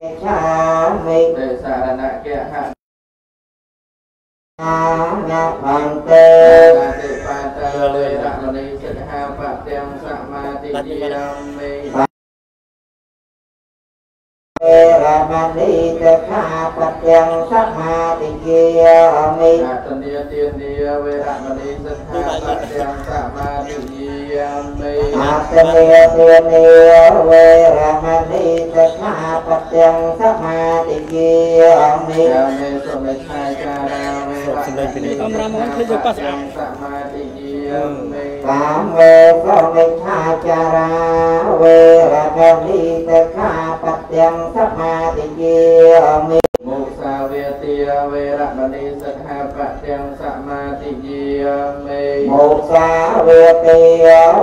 ចាវិបេសារណកៈហៈអាណបន្ទេតិបាតលេរមនីសិក្ខាបទាំងសមាធិយមមេេរមនីសិក្ខាបទាំងសមាធិយមមេអតនេទានាវេរមនីសិក្ខាបទាំងសមាធិយ อัตเมเทเนเวรหันิสัมมาปัจจังสมาติเยมิสมิชาจาราเวสัมรามหันติปัสสะสมาติเยมิสามเวสมิชาจาราเวรหันิสัมมาปัจจังสมาติเยมิ វេរមណីសិក្ខាបទំសមាទិយាមេមោសាវេតិ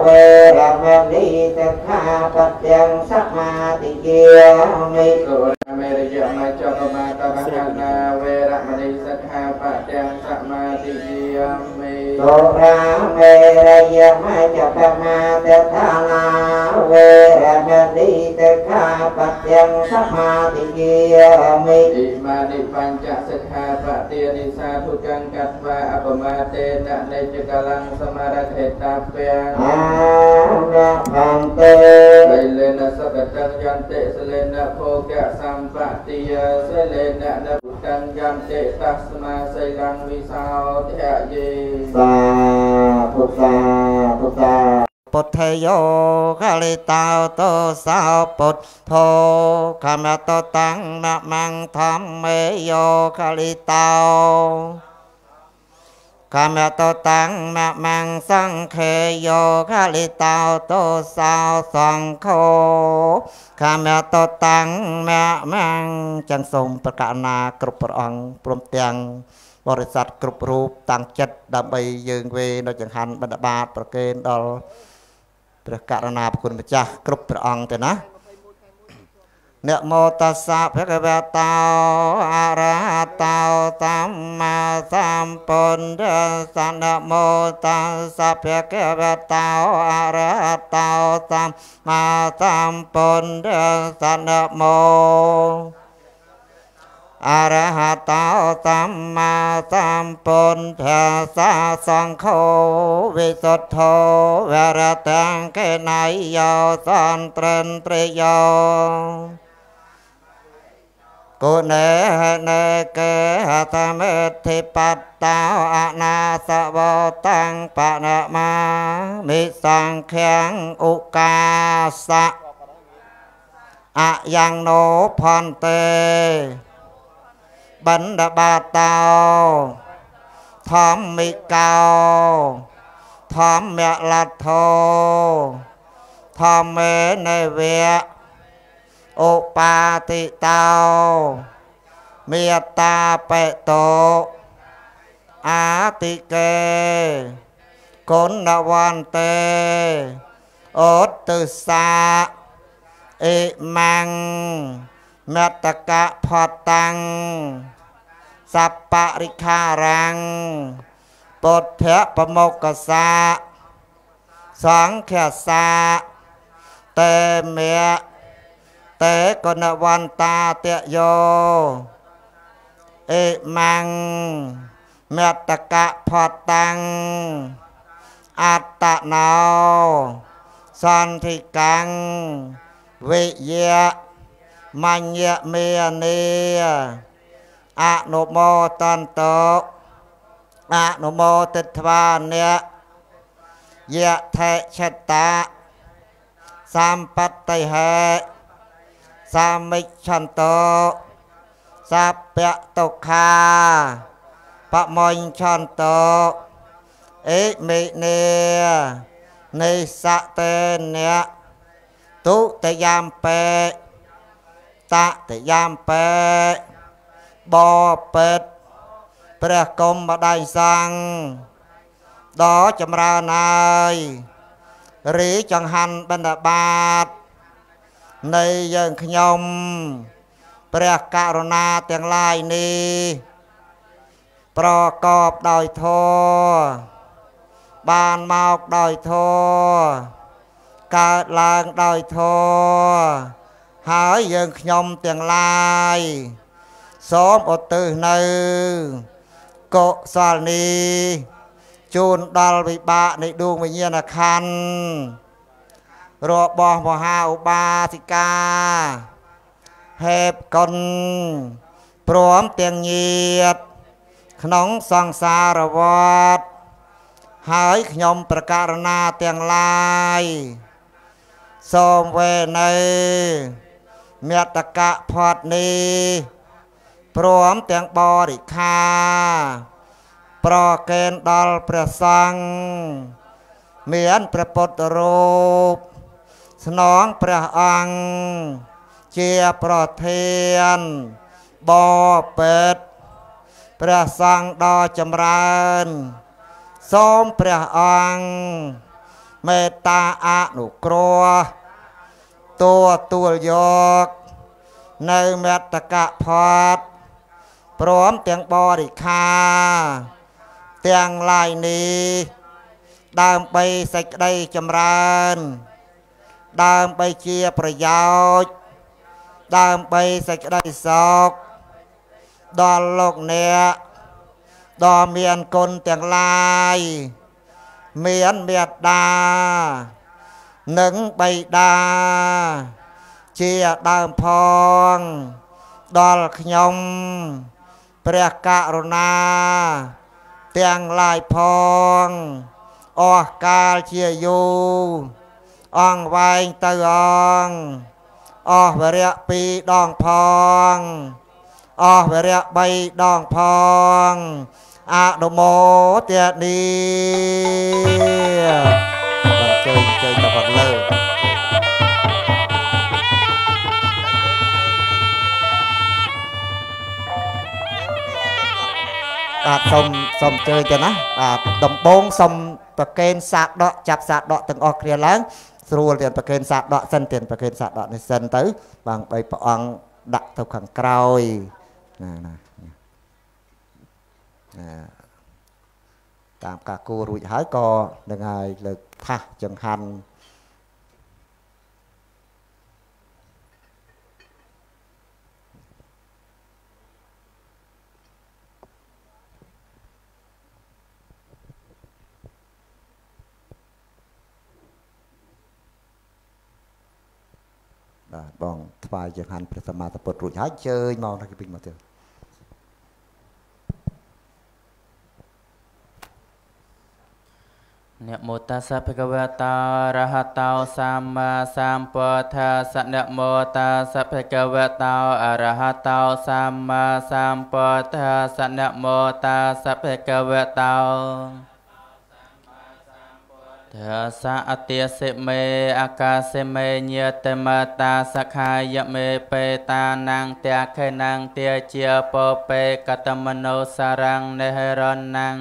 វេរមណីសិក្ខាបទំសមាទិយាមេសុរមេរយមច្ចកមតបហណាវេរមណីសិក្ខាបទំសមាទិយាមេសុរាមេរយមច្ចកមតថាណា ក្ខាបត្យំសមាទិយាមិអ៊ីម៉ានិបញ្ចសិក្ខាបទានិសាធុកង្កត្វាអបមាតេណនិច្ចកលំសមារហេតាព្យាណភន្តេបិលេនសកតញ្ញតិសលេនភោគៈសម្បតិយាសលេននពុតញ្ញតិតស្មាសីលੰវិសោទយេសាធុសាធុសា ពុទ្ធយោកាលិតោទោសោពុទ្ធធោខមតតាំងនមង្ធម្មេយោកាលិតោខមតតាំងនមង្សង្ខេយោកាលិតោទោសោសង្ឃោខមតតាំងនមង្ចឹងសូមប្រកាសណាគ្រប់ព្រះអង្គព្រមទាំងបរិស័ទគ្រប់រូបតាំងចិត្តដើម្បីយើងវេនៅចង្ហាន់បណ្ឌបាតប្រគេនដល់ ព្រះករណាប្រគុណម្ចាស់គ្រប់ព្រះអង្គទៅណាអ្នកមោតសៈភគវតោអរហតោសម្មាសម្ពុទ្ធសនមោតសៈភគវតោអរហតោសម្មាសម្ពុទ្ធសនមោ អរហតោសម្មាសម្ពុទ្ធសាសង្ឃោវិសុទ្ធោវរតង្កេណៃយោសន្ត្រន្ត្រយោគុណេណេកេហតមេធិបតតោអនាសវតាំងបណមាមិសង្ឃាំងឧកាសៈអយ៉ាងណោផន្តេ បណ្ឌបាតោធម្មិកោធម្មលទ្ធោធម្មេនិវៈឧបាតិតោមេត្តាបេតោអាតិកេគុណវន្តេអូតទសាអេម៉ាំងមតកៈផតាំង សัพពរិខារាំងពុទ្ធៈប្រមុកសាសង្ឃសាតេមៈតេកុណវន្តាតយោអេម៉ាំងមតកៈផតាំងអត្តណោសន្ធិកੰវិយៈមញ្ញមេនេ អនុមោតន្តោអនុមោទិត្វានៈយៈថេឆតាសម្បត្តិហេសមិច្ឆន្តោសពៈទុក្ខាបមញ្ឆន្តោអេមិនេនិសតេនៈទុតយាមបេតតយាម បេបពេតព្រះគុំបដៃសង្ឃដ៏ចម្រើនហើយរីចង្ហាន់បណ្ឌបាតនៃយើងខ្ញុំព្រះករុណាទាំងឡាយនេះប្រកបដោយធម៌បានមកដោយធម៌កើតឡើងដោយធម៌ហើយយើងខ្ញុំទាំងឡាយ សូមឧទ្ទិសនៅកុសលនេះជូនដល់វិបាកនៃដួងវិញ្ញាណខណ្ឌរបស់មហាឧបាសិកាហេបគុណព្រមទាំងញាត ក្នុងសង្សារវដ្តហើយខ្ញុំប្រការណាទាំងឡាយសូមវេនៅមេតកៈផតនេះ ព្រមទាំងបរិខា ប្រកេនដល់ព្រះសង្ឃមានព្រះពុទ្ធរូបស្នងព្រះអង្គជាប្រធានបពេតព្រះសង្ឃដ៏ចម្រើនសូមព្រះអង្គមេត្តាអនុគ្រោះតួទួលយកនៅមេត្តកផត ព្រមទាំងបរិខាទាំងឡាយនេះដើម្បីសេចក្តីចម្រើន ដើម្បីជាប្រយោជន៍ដើម្បីសេចក្តីសុខដល់លោកអ្នកដ៏មានគុណទាំងឡាយមានមេត្តា និងបៃតា ជាដើមផងដល់ខ្ញុំ ព្រះករុណា ទាំងឡាយផងអស់កាលជាយូរអងវែងទៅអងអស់វរៈ2ដងផងអស់វរៈ3ដងផងអនុមោទនីបាទជើញជើញទៅខាងលើ បាទសូមសូមអញ្ជើញទៅណាបាទដំបងសូមប្រកេនសាកដកចាប់សាកដកទាំងអស់គ្នាឡើងស្រួលទៀតប្រកេនសាកដកសិនទៀតប្រកេនសាកដកនេះសិនទៅបងបីព្រះអង្គដាក់ទៅខាងក្រោយណាណាតាមការគួររួចហើយក៏នឹងហើយលើកផាសចង្ហាន់ បាទបងថ្វាយចង្ហាន់ព្រះសម្មាសម្ពុទ្ធរួចហើយជើញមកដល់ពីមកទៀតនមោតាសៈភគវតារហតោសម្មាសម្ពុទ្ធាសនមោតាសៈភគវតាអរហតោសម្មាសម្ពុទ្ធាសនមោតាសៈភគវតា ធាសៈអតិសិមេអាកាសិមេញាតមតាសខាយមេបេតានាងតេខេនាងតេជាពពេកតមនោសារังនិហរណัง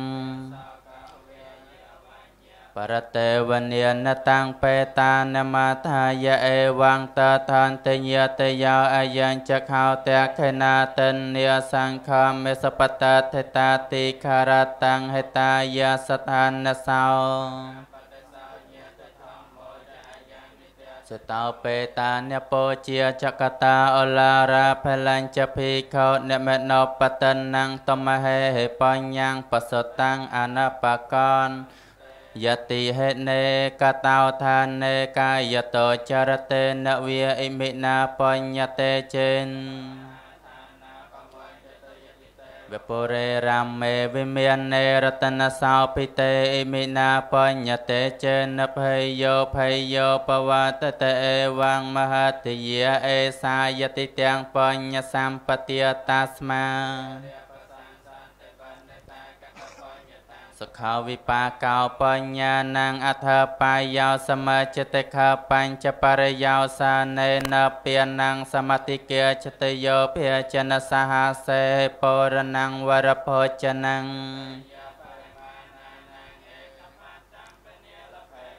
បរតេវនានតាំងបេតានមថាយអេវងតថានតញ្ញតយោអយ៉ាងចខោតេខេណាតនិសង្ខមេសបតតេតាតិខារតាំងហេតាយាសថានសោ សតោបេតានពោជាចកតាអឡារាផលញ្ចភិក្ខុនមេណោបតនੰតមហេបញ្ញងបសតាំងអនបកនយតិហេនេកតោឋានេកាយតោចរតេនវាអិមិណាបញ្ញតេចេន វពុរេរាមេវិមាននេរតនសោពិតេអិមិណាបញ្ញតេចេនភ័យយោភ័យយោបវតតេអេវងមហតយាអេសាយតិទាំងបញ្ញសម្បទាតាស្មា សុខោវិបាកោបញ្ញាណងអថបាយោសមាចិត្តខបញ្ចបរិយោសានេនពាណងសមតិគាចតយោភិចនសហសេពរណងវរភោចនង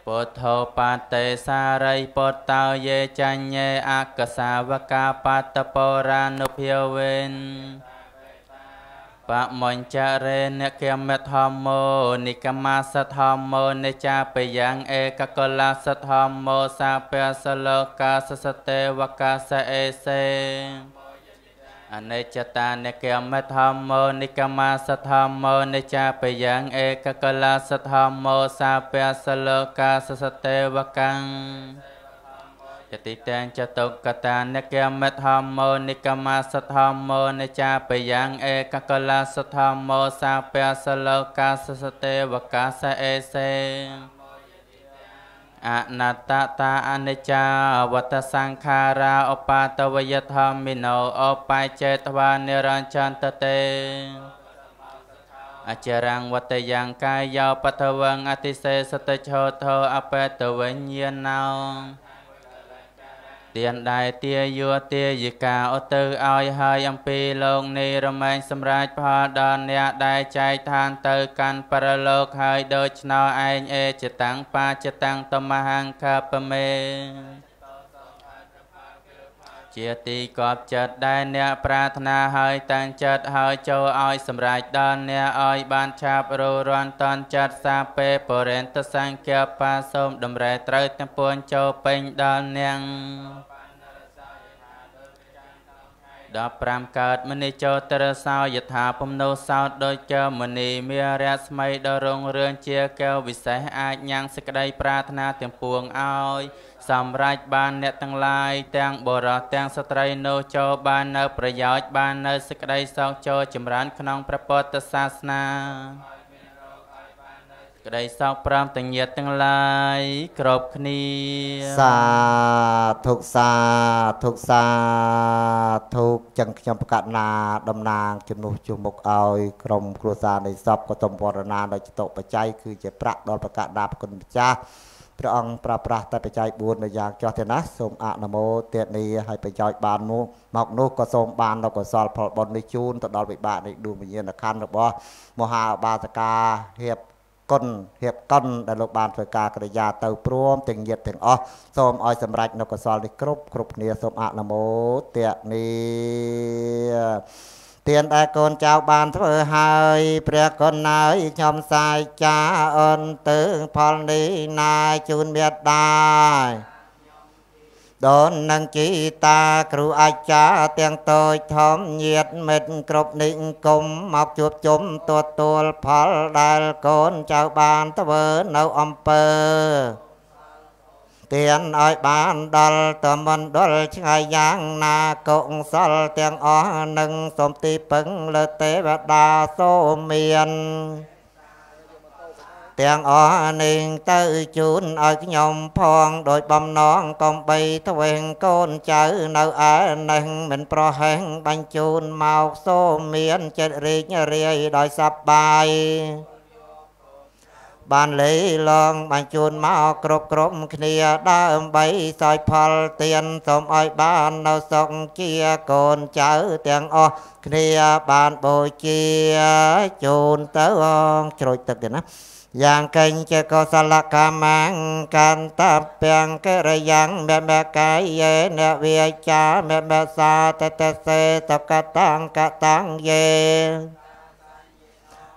ពុទ្ធោបតេសារិពុទ្ធោយេចញ្ញេអកសាវកាបតបរានុភាវេន បមញ្ចរេនគមធម្មោនិកមសធម្មោនិចាបយ៉ាងឯកកលាសធម្មោសាពសលោកាសសតេវកាសអេសេអនិច្ចតានិកមធម្មោនិកមសធម្មោនិចាបយ៉ាងឯកកលាសធម្មោសាពសលោកាសសតេវកាំ យតិតានចតុកតានិកមធម្មោនិកមសធម្មោនិចាបយ៉ាងឯកកលាសធម្មោសាពសលោកាសសតេវកាសអេសេអនត្តតាអនិច្ចាវតសង្ខារាឧបាតវយធម្មិណោឧបាយចេតវានិរញ្ចន្តតេអចរងវតយ៉ាងកាយោបតវងអតិសេសតឆោធោអបតវិញ្ញាណោ ទៀនដែរទាយោទាយិកាអទៅឲ្យហើយអំពីលោកនេះរមែងសម្រាប់ផលដល់អ្នកដែលចែកឋានទៅកាន់បរលោកហើយដូច្នោះឯងអេចតាំងបាចតាំងតមហង្កបមេ ជាទីកប់ចិត្តដែលអ្នកប្រាថ្នាហើយតាំងចិត្តហើយចូលឲ្យសម្រេចដល់អ្នកឲ្យបានឆាប់រੂរាន់តន់ចិត្តសាពេបរិន្តសង្ឃាបាសូមតម្រែត្រូវទាំងពួនចូលពេញដល់នាង15កើតមនីចោតរសោយថាពំនោសោតដូចកែវមនីមានរស្មីដ៏រុងរឿងជាកែវវិសេសអាចញ៉ាំងសេចក្តីប្រាថ្នាទាំងពួងឲ្យ សម្រេចបានអ្នកទាំងឡាយទាំងបរោះទាំងស្ត្រីនោះចូលបាននៅប្រយោជន៍បាននៅសេចក្តីសោកចូលចម្រើនក្នុងព្រះពុទ្ធសាសនាក្តីសោកប្រាំទាំងញាតទាំងឡាយគ្រប់គ្នាសាធុសាធុសាធុចឹងខ្ញុំប្រកាសណាតំណាងជំនួសជួមុខឲ្យក្រុមគ្រួសារនៃសពក៏សូមវរណាដោយចតុបច្ច័យគឺជាប្រាក់ដល់ប្រកាសណាប្រគុណម្ចាស់ ព្រះអង្គប្រើប្រាស់តែបច្ច័យ4នៅយ៉ាងចោះទេណាសូមអនុមោទនីឲ្យប្រយោជន៍បាននោះមកនោះក៏សូមបានដល់កុសលផលបុណ្យនេះជូនទៅដល់វិបាកនៃដួងវិញ្ញាណខណ្ឌរបស់មហាអបាសកាហៀបគុណហៀបកិនដែលលោកបានធ្វើការកិរិយាទៅព្រមទាំងញាតទាំងអស់សូមឲ្យសម្រេចនៅកុសលនេះគ្រប់គ្រប់គ្នាសូមអនុមោទនី ទានដែលកូនចៅបានធ្វើហើយព្រះគុណហើយខ្ញុំសាយចាអូនទៅផលនេះណាជូនមេត្តាដូននឹងជីតាគ្រូអាចារ្យទាំងតូចធំញាតមិត្តគ្រប់និគមមកជួបជុំទទួលផលដែលកូនចៅបានធ្វើនៅអំពើ ទានឲ្យបានដល់តមណ្ឌលឆ្ងាយយ៉ាងណាកុសលទាំងអស់នឹងសូមទីពឹងលើទេវតាសូមមានទាំងអស់នេះទៅជូនឲ្យខ្ញុំផងដោយបំណងកំបីទ្វេងកូនចៅនៅឯនេះមិនប្រហែងបាញ់ជូនមកសូមមានចិត្តរីករាយដោយសប្បាយ បានលេឡងបញ្ជូនមកគ្រប់ក្រុមគ្នាដើម្បីសោយផលទៀនសូមឲ្យបាននៅសុខជាកូនចៅទាំងអស់គ្នាបានបូជាជូនទៅអងជ្រោចទឹកទៀតណាយ៉ាងកេញចកុសលកម្មងកន្តពាំងកិរិយ៉ាងមេមកាយេនវិចាមេមសាតតសេតកតាំងកតាំងយេ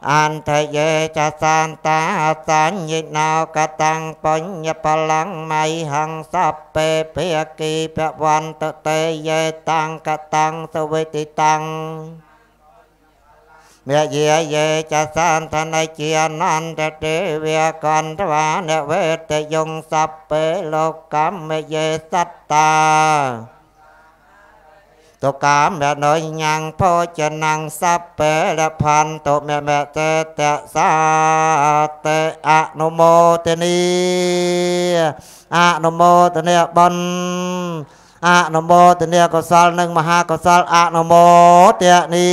អន្តយេចសានតាសញ្ញិណោកតាំងបញ្ញបលੰមៃហੰសពេភិគីពវន្តតេយេតាំងកតាំងសវិតិតាំងមេយាយេចសានធនជាអនន្តទេវកន្តវានវេតយងសពេលោកកម្មយេសត្តា ទុកាមណយញ៉ាំងភោចនាំងសពេលផន្តុមេមេតេតសាតេអនុមោទនីអនុមោទនីបនអនុមោទនីកុសលនិងមហាកុសលអនុមោទនី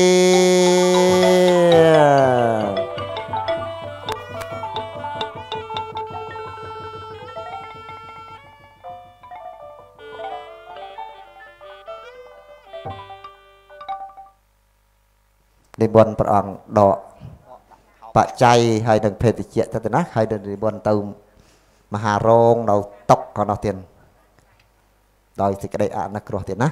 និមន្តព្រះអង្គដកបច្ច័យហើយនឹងភេទជ្ជៈទៅទៅណាហើយនឹងនិមន្តទៅមហារោងនៅតុកក៏នោះទៀតដោយសេចក្តីអនុគ្រោះទៀតណា